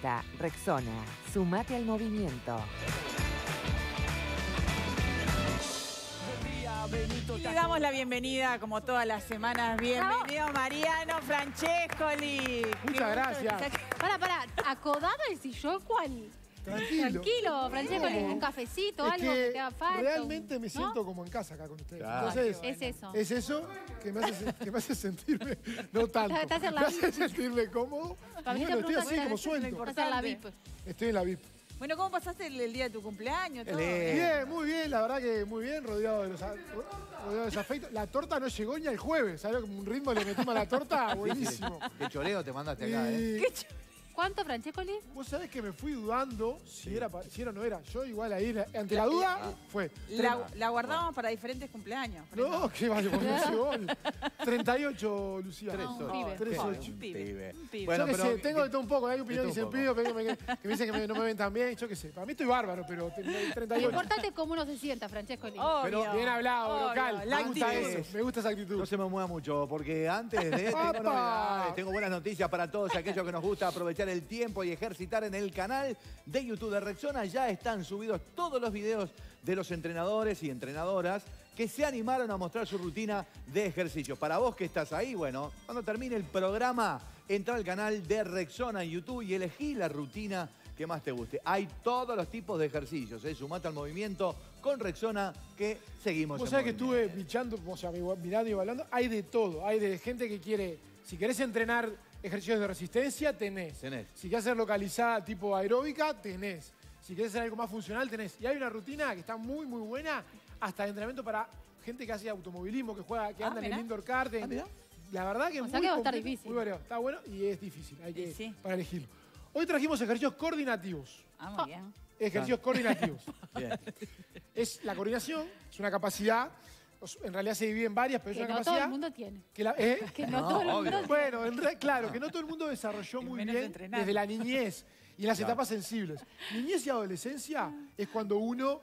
presenta Rexona. Sumate al movimiento. Le damos la bienvenida, como todas las semanas. Bienvenido Mariano Francescoli. Muchas gracias. Para, para, acodado el sillón, ¿cuál? Tranquilo. Tranquilo, Francesco, No. un cafecito, Es algo que, que te haga falta. realmente me ¿no? siento como en casa acá con ustedes. Claro. Entonces, Es eso. es eso que me hace, que me hace sentirme, no tanto, Estás en la me hace sentirme cómodo. Bueno, estoy así como suelto. Estás en la VIP. Estoy en la VIP. Bueno, ¿cómo pasaste el, el día de tu cumpleaños? Todo? Bien. Bien, muy bien, la verdad que muy bien, rodeado de los, rodeado de los afeitos. La torta no llegó ni el jueves, ¿sabes? Como un ritmo le metimos a la torta, buenísimo. Qué choreo te mandaste acá, ¿eh? Y ¿Cuánto, Francescoli? vos sabés que me fui dudando si, era, si era o no era. Yo igual ahí, ante la duda, fue. La, la guardamos para diferentes cumpleaños. No, qué vale, gol. 38, Lucía. Tres un horas. pibe. Tres Qué ocho. Un pibe. pibe. Un pibe. Bueno, yo qué pero- sé, tengo de todo un poco. Hay opinión que dicen un pido, que, me, que me dicen que me- no me ven tan bien. Yo qué sé. Para mí estoy bárbaro, pero te- Lo 38. importante es cómo uno se sienta, Francescoli. Pero bien hablado, obvio. local. Me gusta eso. Me gusta esa actitud. No se me mueva mucho, porque antes de ¡Apa! novedades, tengo buenas noticias para todos aquellos que nos gusta aprovechar el tiempo y ejercitar en el canal de YouTube de Rexona. Ya están subidos todos los videos de los entrenadores y entrenadoras que se animaron a mostrar su rutina de ejercicios. Para vos que estás ahí, bueno, cuando termine el programa, entra al canal de Rexona en YouTube y elegí la rutina que más te guste. Hay todos los tipos de ejercicios, ¿eh? sumate al movimiento con Rexona que seguimos en sabés que estuve bichando, o sea, mirando y evaluando. Hay de todo. Hay de gente que quiere. Si querés entrenar ejercicios de resistencia, tenés. Tenés. Si querés hacer localizada tipo aeróbica, tenés. Si querés hacer algo más funcional, tenés. Y hay una rutina que está muy, muy buena, hasta de entrenamiento para gente que hace automovilismo, que juega, que Ah, anda en el indoor karting. Ah, mirá. La verdad que O es sea muy que va a estar difícil. Muy variado. Está bueno y es difícil. Hay que, sí. para elegirlo. Hoy trajimos ejercicios coordinativos. Ah, muy bien. Ejercicios coordinativos. Bien. Es la coordinación, es una capacidad, en realidad se divide en varias, pero Que es una no todo el mundo tiene. que la- ¿eh? Que no, No, todo el mundo tiene. Bueno, en re- claro, que no todo el mundo desarrolló muy bien desde la niñez y en las Claro. etapas sensibles. Niñez y adolescencia es cuando uno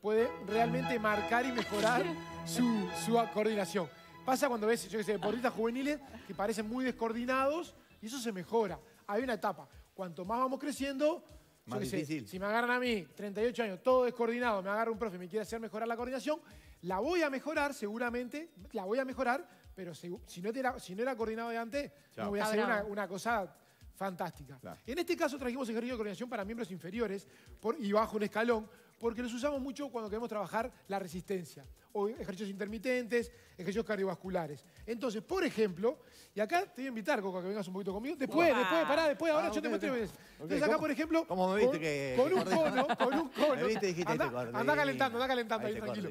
puede realmente marcar y mejorar su, su coordinación. Pasa cuando ves, yo qué sé, deportistas juveniles que parecen muy descoordinados y eso se mejora. Hay una etapa. Cuanto más vamos creciendo, Más sé, difícil. si me agarran a mí, 38 años, todo descoordinado, me agarra un profe y me quiere hacer mejorar la coordinación, la voy a mejorar seguramente, la voy a mejorar, pero si, si no, era, si no era coordinado de antes, Chao. no voy a hacer una, cosa fantástica. Claro. En este caso trajimos ejercicio de coordinación para miembros inferiores por- y bajo un escalón, porque los usamos mucho cuando queremos trabajar la resistencia, o ejercicios intermitentes, ejercicios cardiovasculares. Entonces, por ejemplo, y acá te voy a invitar, Coco, a que vengas un poquito conmigo. Después, Ah. después, pará, después, ahora Ah, yo te muestro. ok. Entonces, acá, ¿cómo- por ejemplo, cómo me viste con, que- con un cono, con un cono. Me viste y dijiste, anda, gordito. anda calentando, anda calentando Ahí tranquilo.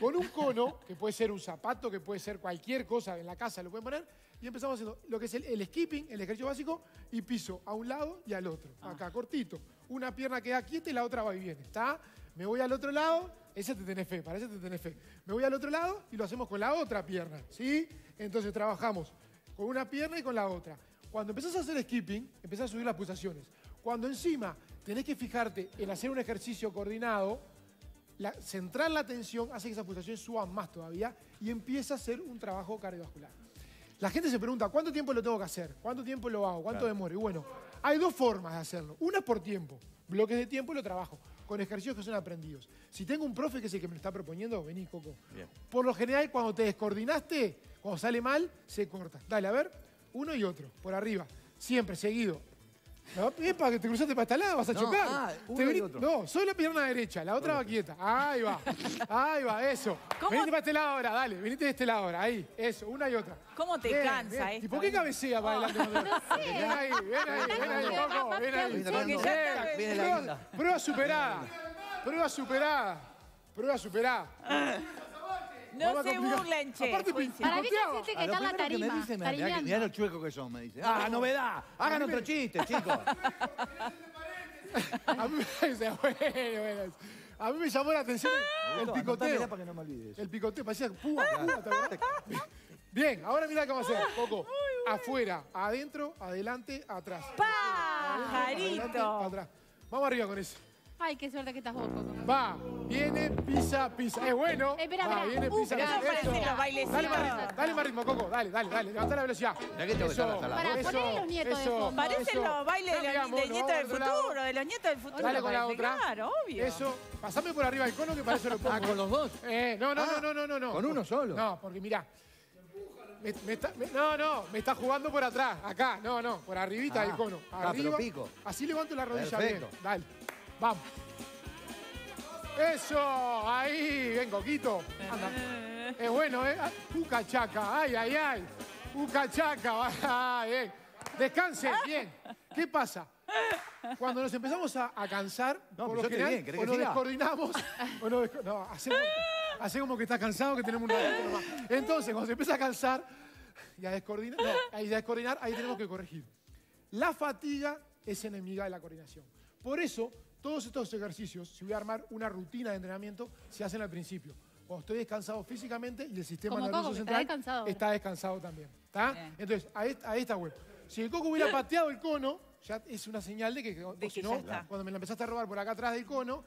Con un cono, que puede ser un zapato, que puede ser cualquier cosa en la casa, lo pueden poner, y empezamos haciendo lo que es el, el skipping, el ejercicio básico, y piso a un lado y al otro. Acá, cortito. Una pierna queda quieta y la otra va y viene. ¿Está? Me voy al otro lado, ese te tenés fe, para ese te tenés fe. Me voy al otro lado y lo hacemos con la otra pierna, ¿sí? Entonces trabajamos con una pierna y con la otra. Cuando empezás a hacer skipping, empezás a subir las pulsaciones. Cuando encima tenés que fijarte en hacer un ejercicio coordinado, la- centrar la atención hace que esas pulsaciones suban más todavía y empieza a ser un trabajo cardiovascular. La gente se pregunta, ¿cuánto tiempo lo tengo que hacer? ¿Cuánto tiempo lo hago? ¿Cuánto Claro. demora? Y bueno, hay dos formas de hacerlo. Una es por tiempo. Bloques de tiempo y lo trabajo con ejercicios que son aprendidos. Si tengo un profe que es el que me lo está proponiendo, vení, Coco. Bien. Por lo general, cuando te descoordinaste, cuando sale mal, se corta. Dale, a ver, uno y otro, por arriba. Siempre, seguido. No, epa, que te cruzaste para este lado, vas a No, chocar. ah, Te y otro. No, solo la pierna derecha, la otra va quieta. Ahí va. Ahí va, eso. ¿Cómo? Venite para este lado ahora, dale. Venite de este lado ahora, ahí. Eso, una y otra. ¿Cómo te cansa ¿Y esto, por qué eh? cabecea para adelante? Ven ahí, ven ahí, ven ahí, Coco, ven ahí. Viene la prueba superada. Prueba superada. Prueba superada. No se burlen, che. Aparte. Para mí que siente que lo está en la que me tarima. dicen, mirá, mirá, los chuecos que son, me dicen. ¡Ah, novedad! Hagan otro chiste, chicos. A mí, me- bueno, bueno. A mí me llamó la atención el Anotámela picoteo. para que no me olvides. El picoteo, parecía púa, púa. Bien, ahora mira qué vamos a hacer, Coco. Afuera, adentro, adelante, atrás. Adelante, ¡Pajarito! atrás. Vamos arriba con eso. Ay, qué suerte que estás vos, Coco. Va, viene, pisa, pisa. Es bueno. Eh, espera, Va, espera. viene, Uh, pisa, pisa. eso parece Eso. bailecitos. Dale más ritmo, dale más ritmo, Coco. Dale, dale, dale. Levanta la velocidad. Mirá que tengo que estar hasta la Pará, dos. ponele los nietos de eso, fondo. Parecen eso. los bailes de los, Cambiamos, de nos nietos vamos del lado. futuro, de los nietos del futuro. Dale con la parece, otra. Claro, obvio. Eso. Pasame por arriba del cono que para eso lo pongo. Ah, ¿con los dos? Eh, no, no, Ah, no, no, no, no. ¿con uno solo? No, porque mirá. Me- me está- me- no, no, me está jugando por atrás, acá, no, no, por arribita Ah, del cono. ah, Arriba, pero pico. Así levanto la rodilla Perfecto. bien. Dale, vamos. Eso, ahí, ven, Coquito. Anda. Es bueno, ¿eh? Ah, Uca chaca, ay, ay, ay. Uca chaca, ay, eh. Descanse, bien. ¿Qué pasa? Cuando nos empezamos a, a cansar, No, por lo general, bien, ¿querés o que nos descoordinamos, o nos desco- no, hacemos, hacemos como que estás cansado, que tenemos un ratito nomás. Entonces, cuando se empieza a cansar y a descoordinar, no, ahí a descoordinar, ahí tenemos que corregir. La fatiga es enemiga de la coordinación. Por eso, todos estos ejercicios, si voy a armar una rutina de entrenamiento, se hacen al principio. Cuando estoy descansado físicamente y el sistema Como nervioso Coco, que está central descansado está descansado también. Entonces, está- ahí está bueno. Si el Coco hubiera pateado el cono, ya es una señal de que, si no, cuando me la empezaste a robar por acá atrás del cono,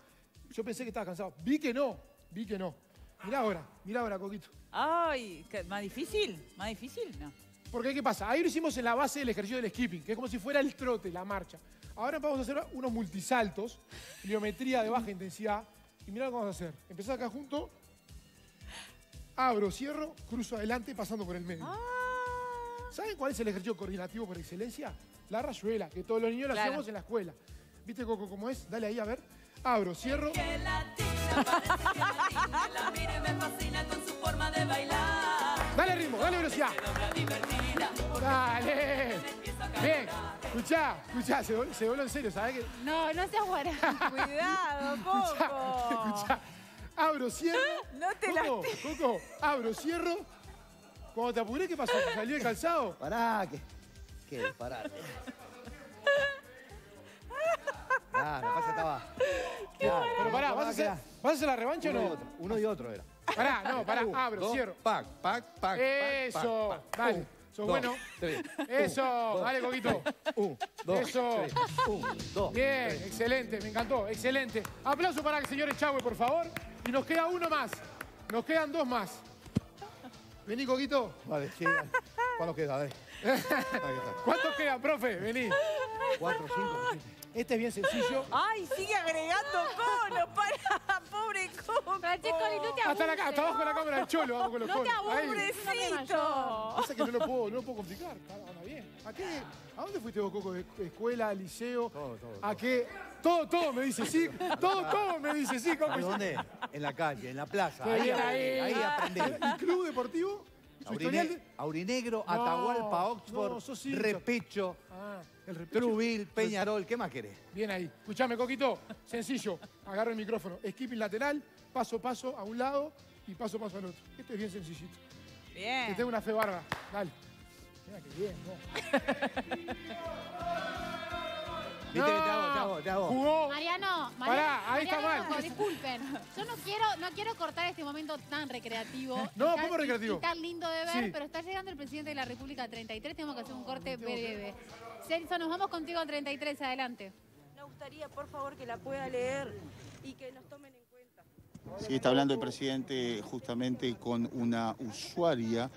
yo pensé que estaba cansado. Vi que no, vi que no. Mirá ahora, mirá ahora, Coquito. Ay, ¿qué- ¿más difícil? ¿Más difícil? No. Porque, ¿qué pasa? Ahí lo hicimos en la base del ejercicio del skipping, que es como si fuera el trote, la marcha. Ahora vamos a hacer unos multisaltos, pliometría de baja intensidad. Y mirá lo que vamos a hacer. Empezás acá junto, abro, cierro, cruzo adelante, pasando por el medio. Ah. ¿Saben cuál es el ejercicio coordinativo por excelencia? La rayuela, que todos los niños lo Claro. hacemos en la escuela. ¿Viste, Coco, cómo es? Dale ahí, a ver. Abro, cierro. Dale ritmo, dale velocidad. Dale. Bien. Escuchá, escuchá, se, vol- se voló en serio, ¿sabes qué? No, no seas guará. Cuidado, Escuchá, Coco. escuchá. Abro, cierro. No te Coco, Coco, abro, cierro. Cuando te apuré, ¿qué pasó? ¿Te salió el calzado? Pará, que. Qué disparate. Ah, la pasa estaba. Claro, Pero pará, ¿vas a hacer, ¿vas a hacer la revancha o y no? otro, uno y otro era. Pará, no, pará, abro, dos, cierro. Pac, pac, pac. Eso, pac, pac. dale. Un, Sos bueno. tres. Eso, dos, dale, Coquito. Un, dos, Eso. tres. Un, dos. Bien, tres. excelente, me encantó, excelente. Aplauso para el señor Echagüe, por favor. Y nos queda uno más. Nos quedan dos más. Vení, Coquito. Vale, sí. dale. ¿Cuánto queda? Está. ¿Cuántos quedan, profe? Vení. Cuatro, cinco, siete. Este es bien sencillo. Ay, sigue agregando cono. Para, pobre No te Hasta, la, abuses. hasta abajo de la cámara del cholo, vamos con los No te. Ahí. Pasa que no lo puedo, no lo puedo complicar. Anda bien. ¿A qué? ¿A dónde fuiste vos, Coco? ¿De ¿Escuela, liceo? Todo, todo, ¿A qué? Todo, todo me dice sí. Todo, todo me dice sí, Coco. ¿De dónde? En la calle, en la plaza. Ahí, ahí aprendí. ¿Y club deportivo? ¿Su historial Aurine- de- Aurinegro, No, Atahualpa, Oxford, no. Repecho, Ah, el repecho. Trubil, Peñarol. ¿Qué más querés? Bien ahí. Escuchame, Coquito. Sencillo. Agarro el micrófono. Skipping lateral, paso, paso a un lado y paso, paso al otro. Esto es bien sencillito. Te Bien. tengo una fe barba. Dale. Mira qué bien, ¿no? Viste que te hago, te hago, te hago. Jugó. Mariano, Mariano, Pará, ahí está mal. Disculpen. Yo no quiero, no quiero cortar este momento tan recreativo. No, tan- ¿cómo recreativo? y tan lindo de ver, Sí. pero está llegando el presidente de la República 33, tenemos que hacer un corte breve. Celso, nos vamos contigo al 33, adelante. Me gustaría, por favor, que la pueda leer y que nos tomen en cuenta. Sí, está hablando el presidente justamente con una usuaria